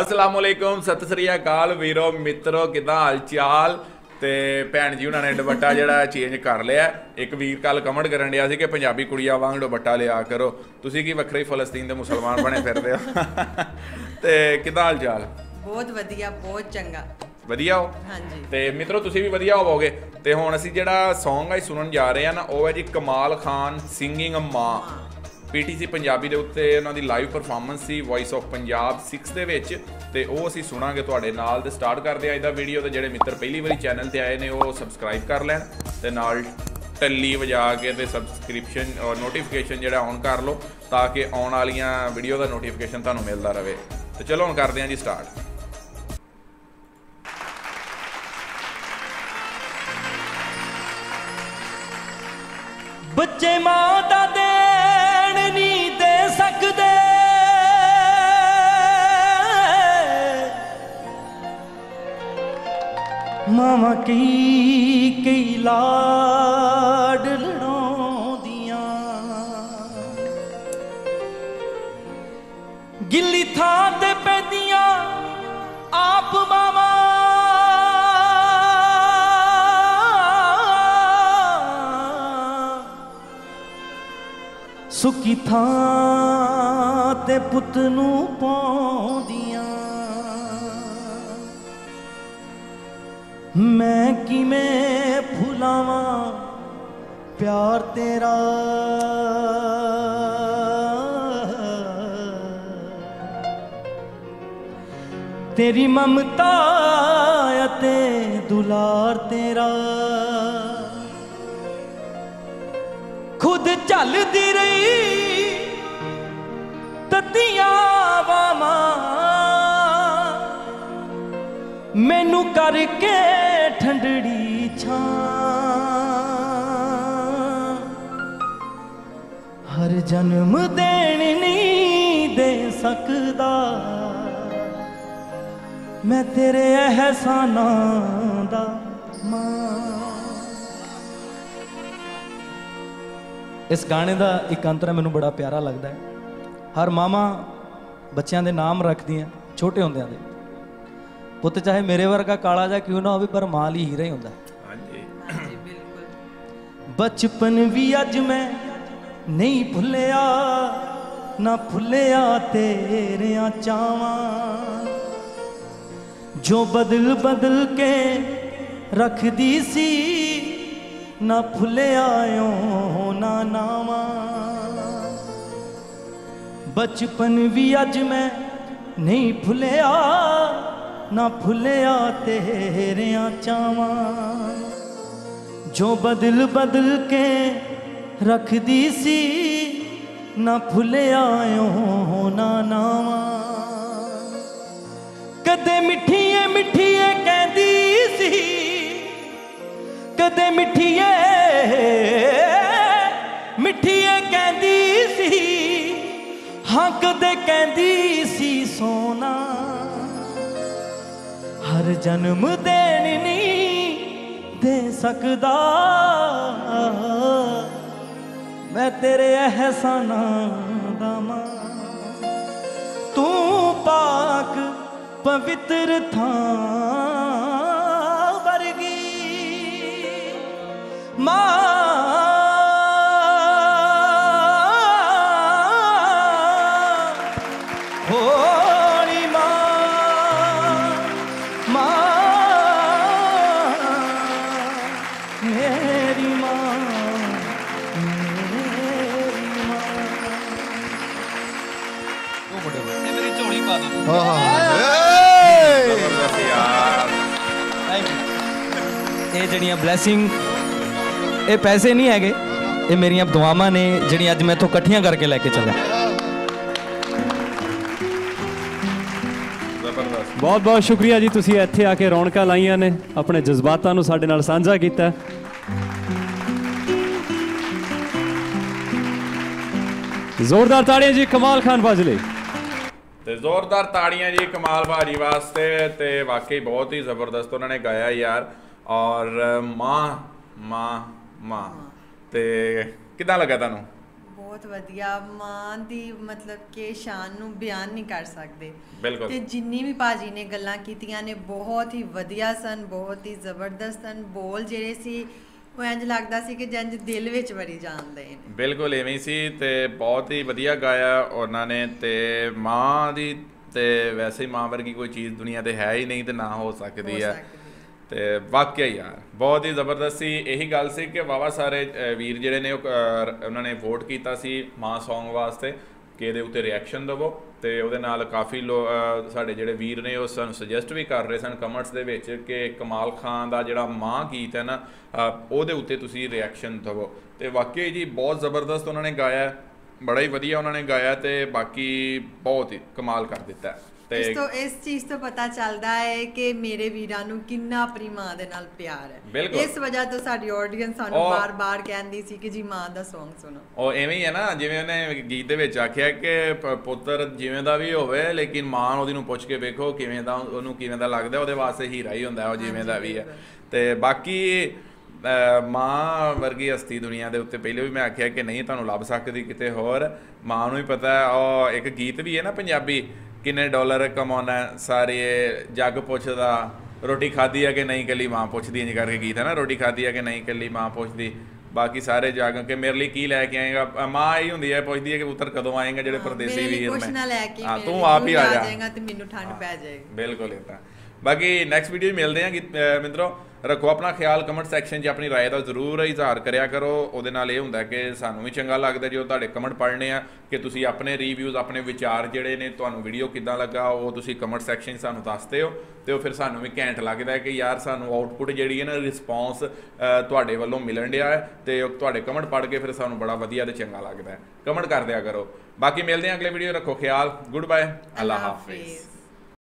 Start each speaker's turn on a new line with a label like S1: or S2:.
S1: ਅਸਲਾਮ ਅਲੈਕੁਮ ਸਤਿ ਸ੍ਰੀ ਅਕਾਲ ਵੀਰੋ ਮਿੱਤਰੋ ਕਿਦਾਂ ਹਾਲ ਚਾਲ? ਤੇ ਭੈਣ ਜੀ ਉਹਨਾਂ ਨੇ ਦੁਪੱਟਾ ਜਿਹੜਾ ਚੇਂਜ ਕਰ ਲਿਆ। ਇੱਕ ਵੀਰ ਕੱਲ ਕਮੈਂਟ ਕਰਨ ਡਿਆ ਸੀ ਕਿ ਪੰਜਾਬੀ ਕੁੜੀਆਂ ਵਾਂਗ ਦੁਪੱਟਾ ਲਿਆ ਕਰੋ। ਤੁਸੀਂ ਕੀ ਵੱਖਰੇ ਫਲਸਤੀਨ ਦੇ ਮੁਸਲਮਾਨ ਬਣੇ ਫਿਰਦੇ ਹੋ? ਤੇ ਕਿਦਾਂ ਹਾਲ ਚਾਲ?
S2: ਬਹੁਤ ਵਧੀਆ ਬਹੁਤ ਚੰਗਾ।
S1: ਵਧੀਆ ਹੋ?
S2: ਹਾਂਜੀ।
S1: ਤੇ ਮਿੱਤਰੋ ਤੁਸੀਂ ਵੀ ਵਧੀਆ ਹੋਵੋਗੇ। ਤੇ ਹੁਣ ਅਸੀਂ ਜਿਹੜਾ Song ਹੈ ਸੁਣਨ ਜਾ ਰਹੇ ਹਾਂ ਨਾ ਉਹ ਹੈ ਜੀ ਕਮਾਲ ਖਾਨ ਸਿੰਗਿੰਗ ਮਾਂ। ਪੀਟੀਸੀ ਪੰਜਾਬੀ ਦੇ ਉੱਤੇ ਉਹਨਾਂ ਦੀ ਲਾਈਵ ਪਰਫਾਰਮੈਂਸ ਸੀ ਵੌਇਸ ਆਫ ਪੰਜਾਬ 6 ਦੇ ਵਿੱਚ, ਤੇ ਉਹ ਅਸੀਂ ਸੁਣਾਂਗੇ ਤੁਹਾਡੇ ਨਾਲ ਤੇ ਸਟਾਰਟ ਕਰਦੇ ਆ ਇਹਦਾ ਵੀਡੀਓ ਤੇ ਜਿਹੜੇ ਮਿੱਤਰ ਪਹਿਲੀ ਵਾਰੀ ਚੈਨਲ ਤੇ ਆਏ ਨੇ, ਉਹ ਸਬਸਕ੍ਰਾਈਬ ਕਰ ਲੈਣ ਤੇ ਨਾਲ ਟੱਲੀ ਵਜਾ ਕੇ ਤੇ ਸਬਸਕ੍ਰਿਪਸ਼ਨ ਔਰ ਨੋਟੀਫਿਕੇਸ਼ਨ ਜਿਹੜਾ ਔਨ ਕਰ ਲਓ ਤਾਂ ਕਿ ਆਉਣ ਵਾਲੀਆਂ ਵੀਡੀਓ ਦਾ ਨੋਟੀਫਿਕੇਸ਼ਨ ਤੁਹਾਨੂੰ ਮਿਲਦਾ ਰਹੇ। ਤੇ ਚਲੋ ਹੁਣ ਕਰਦੇ ਹਾਂ ਜੀ ਸਟਾਰਟ
S3: ਬੱਚੇ ਮਾਂ ਦਾ ਦੇਣ ਨਹੀਂ ਦੇ ਸਕਦੇ। ਮਾਵਾਂ ਕਈ ਕਈ ਲਾ ਸੁਖੀ ਥਾਂ ਤੇ ਪੁੱਤ ਨੂੰ ਪਾਉਂਦੀਆਂ। ਮੈਂ ਕਿਵੇਂ ਭੁਲਾਵਾਂ ਪਿਆਰ ਤੇਰਾ? ਤੇਰੀ ਮਮਤਾ ਅਤੇ ਦੁਲਾਰ ਤੇਰਾ। ਖੁਦ ਚੱਲਦੀ ਰਹੀ, ਤੱਤੀਆਂ ਵਾਵਾਂ। ਮੈਨੂੰ ਕਰਕੇ ਠੰਡੜੀ ਛਾਂ। ਹਰ ਜਨਮ ਦੇਣ ਨਹੀਂ ਦੇ ਸਕਦਾ। ਮੈਂ ਤੇਰੇ ਅਹਿਸਾਨਾਂ ਦਾ ਇਸ ਗਾਣੇ ਦਾ ਇੱਕ ਅੰਤਰਾ ਮੈਨੂੰ ਬੜਾ ਪਿਆਰਾ ਲੱਗਦਾ ਹੈ। ਹਰ ਮਾਮਾ ਬੱਚਿਆਂ ਦੇ ਨਾਮ ਰੱਖਦੀਆਂ ਛੋਟੇ ਹੁੰਦਿਆਂ ਦੇ। ਪੁੱਤ ਚਾਹੇ ਮੇਰੇ ਵਰਗਾ ਕਾਲਾ ਜਾਂ ਕਿਉਂ ਨਾ ਹੋਵੇ ਪਰ ਮਾਂ ਲਈ ਹੀਰਾ ਹੀ ਹੁੰਦਾ ਹੈ।
S1: ਹਾਂਜੀ।
S2: ਹਾਂਜੀ ਬਿਲਕੁਲ
S3: ਬਚਪਨ ਵੀ ਅੱਜ ਮੈਂ ਨਹੀਂ ਭੁੱਲਿਆ ਨਾ ਭੁੱਲਿਆ ਤੇਰਿਆਂ ਚਾਵਾਂ। ਜੋ ਬਦਲ ਬਦਲ ਕੇ ਰੱਖਦੀ ਸੀ ਨਾ ਭੁੱਲਿਆ ਓ ਨਾ ਨਾਵਾਂ। ਬਚਪਨ ਵੀ ਅੱਜ ਮੈਂ ਨਹੀਂ ਭੁੱਲਿਆ, ਨਾ ਭੁੱਲਿਆ ਤੇਰਿਆਂ ਚਾਵਾਂ। ਜੋ ਬਦਲ ਬਦਲ ਕੇ ਰੱਖਦੀ ਸੀ, ਨਾ ਭੁੱਲਿਆ ਓ ਨਾ ਨਾਵਾਂ। ਕਦੇ ਮਿੱਠੀਏ ਹਰ ਜਨਮ ਦੇਣ ਨਹੀਂ ਦੇ ਸਕਦਾ। ਮੈਂ ਤੇਰੇ ਅਹਿਸਾਨਾਂ ਦਾ ਮਾਂ। ਤੂੰ ਪਾਕ ਪਵਿੱਤਰ ਥਾਂ ਵਰਗੀ ਮਾਂ।
S4: ਹੋ
S1: ਜ਼ਬਰਦਸਤ ਯਾਰ
S3: ਇਹ ਜਿਹੜੀਆਂ ਬਲੇਸਿੰਗ ਇਹ ਪੈਸੇ ਨਹੀਂ ਹੈਗੇ, ਇਹ ਮੇਰੀਆਂ ਦੁਆਵਾਂ ਨੇ, ਜਿਹੜੀਆਂ ਅੱਜ ਮੈਂ ਤੋਂ ਇਕੱਠੀਆਂ ਕਰਕੇ ਲੈ ਕੇ ਚੱਲਿਆ।
S1: ਜ਼ਬਰਦਸਤ
S5: ਬਹੁਤ ਬਹੁਤ ਸ਼ੁਕਰੀਆ ਜੀ, ਤੁਸੀਂ ਇੱਥੇ ਆ ਕੇ ਰੌਣਕਾਂ ਲਾਈਆਂ ਨੇ, ਆਪਣੇ ਜਜ਼ਬਾਤਾਂ ਨੂੰ ਸਾਡੇ ਨਾਲ ਸਾਂਝਾ ਕੀਤਾ। ਜ਼ੋਰਦਾਰ ਤਾੜੀਆਂ ਜੀ, ਕਮਾਲ ਖਾਨ ਬਾਜਲੇ
S1: ਤੇ ਜ਼ੋਰਦਾਰ ਤਾੜੀਆਂ ਜੀ ਕਮਾਲ ਭਾਜੀ ਵਾਸਤੇ ਤੇ ਵਾਕਈ ਬਹੁਤ ਹੀ ਜ਼ਬਰਦਸਤ ਉਹਨਾਂ ਨੇ ਗਾਇਆ ਯਾਰ ਔਰ ਮਾਂ ਮਾਂ ਮਾਂ। ਤੇ ਕਿਦਾਂ ਲੱਗਾ ਤੁਹਾਨੂੰ?
S2: ਬਹੁਤ ਵਧੀਆ। ਮਾਂ ਦੀ ਮਤਲਬ ਕਿ ਸ਼ਾਨ ਨੂੰ ਬਿਆਨ ਨਹੀਂ ਕਰ ਸਕਦੇ। ਤੇ ਜਿੰਨੀ ਵੀ ਬਾਜੀ ਨੇ ਗੱਲਾਂ ਕੀਤੀਆਂ ਨੇ ਬਹੁਤ ਹੀ ਵਧੀਆ ਸਨ ਬਹੁਤ ਹੀ ਜ਼ਬਰਦਸਤ ਸਨ। ਬੋਲ ਜਿਹੜੇ ਸੀ ਉਹ ਇੰਜ ਲੱਗਦਾ ਸੀ ਕਿ ਜੰਜ ਦਿਲ ਵਿੱਚ ਵਰੀ ਜਾਂਦੇ ਨੇ।
S1: ਬਿਲਕੁਲ ਐਵੇਂ ਹੀ ਸੀ ਤੇ ਬਹੁਤ ਹੀ ਵਧੀਆ ਗਾਇਆ ਉਹਨਾਂ ਨੇ ਤੇ ਮਾਂ ਦੀ ਤੇ ਵੈਸੇ ਹੀ ਮਾਂ ਵਰਗੀ ਕੋਈ ਚੀਜ਼ ਦੁਨੀਆ ਤੇ ਹੈ ਹੀ ਨਹੀਂ ਤੇ ਨਾ ਹੋ ਸਕਦੀ
S2: ਹੋ
S1: ਆ। ਤੇ ਵਾਕਿਆ ਹੀ ਯਾਰ ਬਹੁਤ ਹੀ ਜ਼ਬਰਦਸਤ ਸੀ। ਇਹੀ ਗੱਲ ਸੀ ਕਿ ਵਾਵਾ ਸਾਰੇ ਵੀਰ ਜਿਹੜੇ ਨੇ ਉਹਨਾਂ ਨੇ ਵੋਟ ਕੀਤਾ ਸੀ ਮਾਂ Song ਵਾਸਤੇ। ਕਿ ਇਹਦੇ ਉੱਤੇ ਰਿਐਕਸ਼ਨ ਦੇਵੋ ਤੇ ਉਹਦੇ ਨਾਲ ਕਾਫੀ ਲੋ ਸਾਡੇ ਜਿਹੜੇ ਵੀਰ ਨੇ ਉਹ ਸਾਨੂੰ ਸੁਜੈਸਟ ਵੀ ਕਰ ਰਹੇ ਸਨ ਕਮੈਂਟਸ ਦੇ ਵਿੱਚ ਕਿ ਕਮਾਲ ਖਾਨ ਦਾ ਜਿਹੜਾ ਮਾਂ ਗੀਤ ਹੈ ਨਾ ਉਹਦੇ ਉੱਤੇ ਤੁਸੀਂ ਰਿਐਕਸ਼ਨ ਦੇਵੋ। ਤੇ ਵਾਕਈ ਜੀ ਬਹੁਤ ਜ਼ਬਰਦਸਤ ਉਹਨਾਂ ਨੇ ਗਾਇਆ, ਬੜਾ ਹੀ ਵਧੀਆ ਉਹਨਾਂ ਨੇ ਗਾਇਆ ਤੇ ਬਾਕੀ ਬਹੁਤ ਹੀ ਕਮਾਲ ਕਰ ਦਿੱਤਾ। ਹੈ।
S2: ਇਸ
S1: ਤੇ
S2: ਤੋਂ ਇਸ ਚੀਜ਼ ਤੋਂ ਪਤਾ ਚੱਲਦਾ ਹੈ ਕਿ ਮੇਰੇ ਵੀਰਾਂ ਨੂੰ ਕਿੰਨਾ ਆਪਣੀ ਮਾਂ ਦੇ ਨਾਲ ਪਿਆਰ ਹੈ। ਇਸ ਵਜ੍ਹਾ ਤੋਂ ਸਾਡੀ ਆਡੀਅנס ਸਾਨੂੰ ਬਾਰ-ਬਾਰ ਕਹਿੰਦੀ ਸੀ ਕਿ ਜੀ ਮਾਂ ਦਾ Song ਸੁਣੋ
S1: ਉਹ ਐਵੇਂ ਹੀ ਹੈ ਨਾ ਜਿਵੇਂ ਉਹਨੇ ਗੀਤ ਦੇ ਵਿੱਚ ਆਖਿਆ ਕਿ ਪੁੱਤਰ ਜਿਵੇਂ ਦਾ ਵੀ ਹੋਵੇ ਲੇਕਿਨ ਮਾਂ ਉਹਦੀ ਨੂੰ ਪੁੱਛ ਕੇ ਵੇਖੋ ਕਿਵੇਂ ਦਾ ਉਹਨੂੰ ਕਿਵੇਂ ਦਾ ਲੱਗਦਾ ਉਹਦੇ ਵਾਸਤੇ ਹੀਰਾ ਹੀ ਹੁੰਦਾ ਉਹ ਜਿਵੇਂ ਦਾ ਵੀ ਹੈ। ਤੇ ਬਾਕੀ ਮਾਂ ਵਰਗੀ ਹਸਤੀ ਦੁਨੀਆ ਦੇ ਉੱਤੇ ਪਹਿਲੇ ਵੀ ਮੈਂ ਆਖਿਆ ਕਿ ਨਹੀਂ ਤੁਹਾਨੂੰ ਲੱਭ ਸਕਦੀ ਕਿਤੇ ਹੋਰ ਮਾਂ ਨੂੰ ਹੀ ਪਤਾ ਹੈ ਉਹ ਇੱਕ ਗੀਤ ਵੀ ਹੈ ਨਾ ਪੰਜਾਬੀ ਕਿੰਨੇ ਡਾਲਰ ਕਮਾਉਣਾ ਸਾਰੇ ਜੱਗ ਪੁੱਛਦਾ ਰੋਟੀ ਖਾਧੀ ਹੈ ਕਿ ਨਹੀਂ ਕੱਲੀ ਮਾਂ ਪੁੱਛਦੀ ਇੰਜ ਕਰਕੇ ਗੀਤ ਹੈ ਨਾ ਰੋਟੀ ਖਾਧੀ ਹੈ ਕਿ ਨਹੀਂ ਕੱਲੀ ਮਾਂ ਪੁੱਛਦੀ। ਬਾਕੀ ਸਾਰੇ ਜੱਗ ਕਿ ਮੇਰੇ ਲਈ ਕੀ ਲੈ ਕੇ ਆਏਗਾ? ਮਾਂ ਹੀ ਹੁੰਦੀ ਹੈ ਪੁੱਛਦੀ ਹੈ ਕਿ ਪੁੱਤਰ ਕਦੋਂ ਆਏਗਾ ਜਿਹੜੇ ਪਰਦੇਸੀ ਵੀਰ
S2: ਕੇ
S1: ਹਾਂ, ਤੂੰ ਆਪ ਹੀ ਆ ਜਾ।
S2: ਜਾਏਗਾ ਤੇ ਮੈਨੂੰ ਠੰਡ ਪੈ ਜਾਏਗੀ।
S1: ਬਿਲਕੁਲ ਇਦਾਂ ਬਾਕੀ ਨੈਕਸਟ ਵੀਡੀਓ 'ਚ ਮਿਲਦੇ ਹਾਂ ਗੀ- ਅਹ ਮਿੱਤਰੋ ਰੱਖੋ ਆਪਣਾ ਖਿਆਲ ਕਮੈਂਟ ਸੈਕਸ਼ਨ 'ਚ ਆਪਣੀ رائے ਦਾ ਜ਼ਰੂਰ ਇਜ਼ਹਾਰ ਕਰਿਆ ਕਰੋ ਉਹਦੇ ਨਾਲ ਇਹ ਹੁੰਦਾ ਕਿ ਸਾਨੂੰ ਵੀ ਚੰਗਾ ਲੱਗਦਾ ਜਦੋਂ ਤੁਹਾਡੇ ਕਮੈਂਟ ਪੜ੍ਹਨੇ ਆ ਕਿ ਤੁਸੀਂ ਆਪਣੇ ਰਿਵਿਊਜ਼ ਆਪਣੇ ਵਿਚਾਰ ਜਿਹੜੇ ਨੇ ਤੁਹਾਨੂੰ ਵੀਡੀਓ ਕਿੱਦਾਂ ਲੱਗਾ ਉਹ ਤੁਸੀਂ ਕਮੈਂਟ ਸੈਕਸ਼ਨ 'ਚ ਸਾਨੂੰ ਦੱਸਦੇ ਹੋ ਤੇ ਉਹ ਫਿਰ ਸਾਨੂੰ ਵੀ ਘੈਂਟ ਲੱਗਦਾ ਹੈ ਕਿ ਯਾਰ ਸਾਨੂੰ ਆਊਟਪੁੱਟ ਜਿਹੜੀ ਹੈ ਨਾ ਰਿਸਪੌਂਸ ਤੁਹਾਡੇ ਵੱਲੋਂ ਮਿਲਣ ਡਿਆ ਹੈ ਤੇ ਉਹ ਤੁਹਾਡੇ ਕਮੈਂਟ ਪੜ੍ਹ ਕੇ ਫਿਰ ਸਾਨੂੰ ਬੜਾ ਵਧੀਆ ਤੇ ਚੰਗਾ ਲੱਗਦਾ ਹੈ ਕਮੈਂਟ ਕਰ ਦਿਆ ਕਰੋ ਬਾਕੀ ਮਿਲਦੇ ਹਾਂ ਅਗਲੇ ਵੀਡੀਓ ਰੱਖੋ ਖਿਆਲ ਗੁੱਡ ਬਾਏ ਅੱਲਾ ਹਾਫਿਜ਼